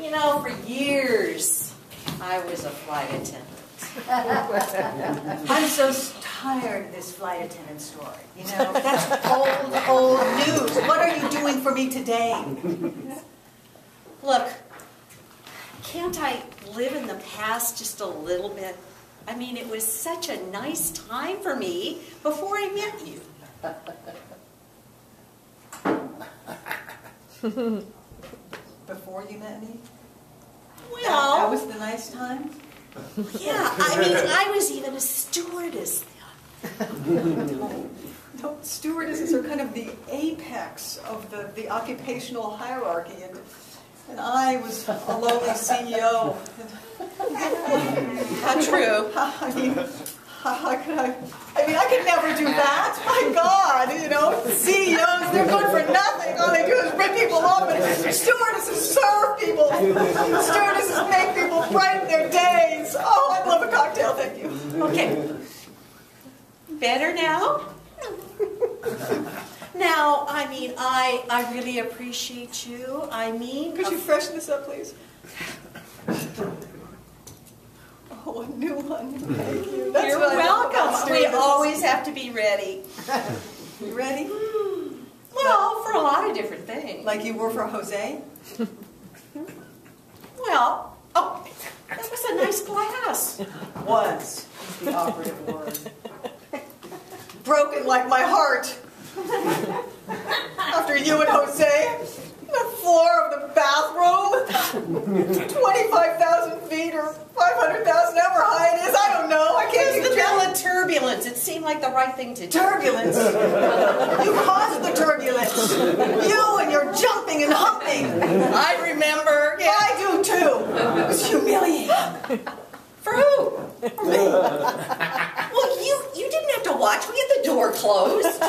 You know, for years, I was a flight attendant. I'm so tired of this flight attendant story. You know, that's old, old news. What are you doing for me today? Look, can't I live in the past just a little bit? I mean, it was such a nice time for me before I met you. Before you met me? Well, That, that was the nice time? yeah, I mean, I was even a stewardess then. No, stewardesses are kind of the apex of the, the occupational hierarchy, and, and I was a lowly CEO. Not true. I mean, how could I? I mean, I could never do that. My God, you know, CEOs, they're good for nothing. All they do is rip people off, and stewardesses serve people. Stewardesses make people brighten their days. Oh, I'd love a cocktail, thank you. Okay. Better now? now, I mean, I, I really appreciate you. I mean, Could you freshen this up, please? Oh, a new one. Thank you. That's you're what I love about welcome. We always have to be ready. You ready? Well, for a lot of different things. Like you were for Jose? Well, oh, that was a nice glass. Was is the operative word. Broken like my heart. After you and Jose, the floor of the bathroom, 25,000 feet or 500,000, however high it is, I don't know. I can't even middle tell. of turbulence. It seemed like the right thing to do. Turbulence. You caused the turbulence. You and your jumping and humping. I remember. Yeah. I do too. It was humiliating. For who? For me. well, you you didn't have to watch. We had the door closed.